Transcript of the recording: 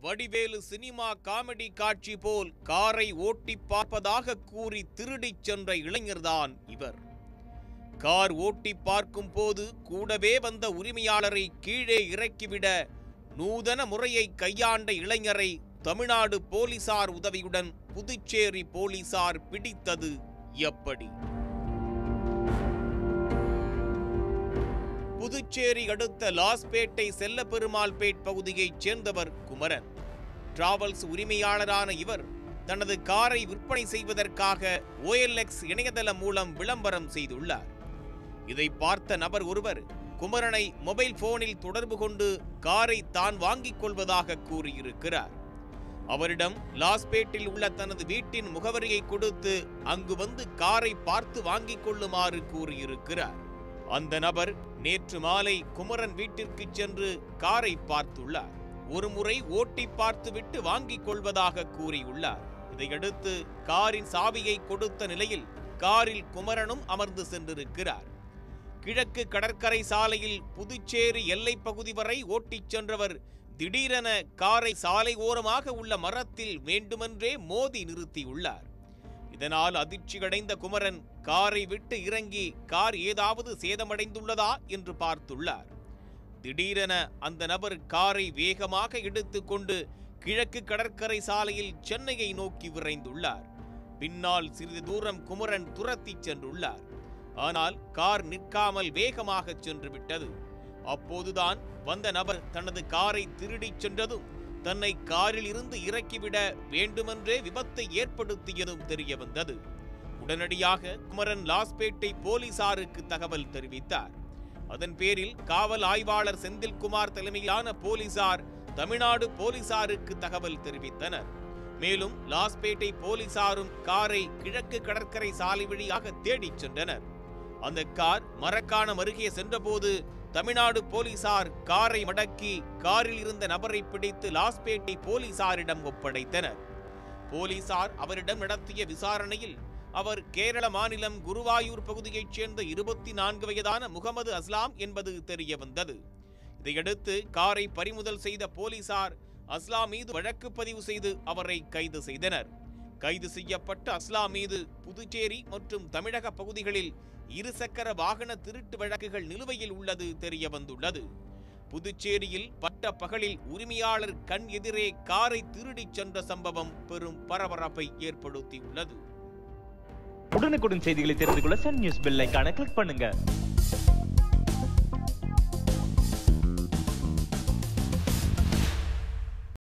Vadivelu cinema comedy காட்சி போல் காரை ஓட்டி பார்ப்பதாக கூறி திருடிச் சென்ற இளைஞர்தான் இவர். கார் ஓட்டி பார்க்கும் போது கூடவே வந்த உரிமையாளரை கீழே இறக்கிவிட நூதன முறையை கையாண்ட இளைஞரை தமிழ்நாடு போலீசார் உதவியுடன் புதுச்சேரி போலீசார் பிடித்தது எப்படி? புதுச்சேரி அடுத்த லாஸ்பேட்டை செல்லப்பெருமாள்பேட் பகுதியைச் சேர்ந்தவர் குமரன். டிராவல்ஸ் உரிமையாளரான இவர் தனது காரை விற்பனை செய்வதற்காக ஓஎல்எக்ஸ் இணையதளம் மூலம் விளம்பரம் செய்துள்ளார். இதை பார்த்த நபர் ஒருவர் குமரனை மொபைல் போனில் தொடர்பு கொண்டு காரை தான் வாங்கிக் கொள்வதாக கூறியிருக்கிறார். அவரிடம் லாஸ்பேட்டில் உள்ள தனது வீட்டின் முகவரியை கொடுத்து அங்கு வந்து காரை பார்த்து வாங்கிக் கொள்ளுமாறு கூறியிருக்கிறார். அந்த நபர் நேற்று மாலை குமரன் வீட்டிற்கு சென்று காரை பார்த்துள்ளார். ஒருமுறை ஓட்டி பார்த்துவிட்டு வாங்கிக் கொள்வதாக கூறியுள்ளார். இதையடுத்து காரின் சாவியை கொடுத்த நிலையில் காரில் குமரனும் அமர்ந்து சென்றிருக்கிறார். கிழக்கு கடற்கரை சாலையில் புதுச்சேரி எல்லைப் பகுதி வரை ஓட்டிச் சென்றவர் திடீரென காரை சாலை ஓரமாக உள்ள மரத்தில் வேண்டுமென்றே மோதி நிறுத்தியுள்ளார். இதனால் அதிர்ச்சியடைந்த குமரன் காரை விட்டு இறங்கி கார் ஏதாவது சேதமடைந்துள்ளதா என்று பார்த்துள்ளார். திடீரென அந்த நபர் காரை வேகமாக எடுத்துக்கொண்டு கிழக்கு கடற்கரை சாலையில் சென்னையை நோக்கி விரைந்துள்ளார். பின்னால் சிறிது தூரம் குமரன் துரத்திச் சென்றுள்ளார். ஆனால் கார் நிற்காமல் வேகமாக சென்று விட்டது அப்போதுதான் வந்த நபர் தனது காரை திருடிச் சென்றதும் தன்னை காரில் இருந்து இறக்கிவிட வேண்டுமென்றே விபத்தை ஏற்படுத்தியதும் தெரியவந்தது. உடனடியாக குமரன் லாஸ்பேட்டை போலீசாருக்கு தகவல் தெரிவித்தார். அதன் பேரில் காவல் ஆய்வாளர் செந்தில்குமார் தலைமையிலான போலீசார் தமிழ்நாடு போலீசாருக்கு தகவல் தெரிவித்தனர். மேலும் லாஸ்பேட்டை போலீசாரும் காரை கிழக்கு கடற்கரை சாலை வழியாக தேடிச் சென்றனர். அந்த கார் மரக்காணம் அருகே சென்றபோது தமிழ்நாடு போலீசார் காரை மடக்கி காரில் இருந்த நபரை பிடித்து லாஸ்பேட்டை போலீசாரிடம் ஒப்படைத்தனர். போலீசார் அவரிடம் நடத்திய விசாரணையில் அவர் கேரள மாநிலம் குருவாயூர் பகுதியைச் சேர்ந்த இருபத்தி நான்கு வயதான முகமது அஸ்லாம் என்பது தெரிய வந்தது இதையடுத்து காரை பறிமுதல் செய்த போலீசார் அஸ்லாம் மீது வழக்கு பதிவு செய்து அவரை கைது செய்தனர். கைது செய்யப்பட்ட அஸ்லாம் மீது புதுச்சேரி மற்றும் தமிழக பகுதிகளில் இருசக்கர வாகன திருட்டு வழக்குகள் நிலுவையில் உள்ளது தெரிய வந்துள்ளது புதுச்சேரியில் பட்ட பகலில் உரிமையாளர் கண் எதிரே காரை திருடிச் சென்ற சம்பவம் பெரும் பரபரப்பை ஏற்படுத்தியுள்ளது. உடனுக்குடன் செய்திகளை தெரிந்து கொள்ள சன் நியூஸ் பெல் கிளிக் பண்ணுங்க.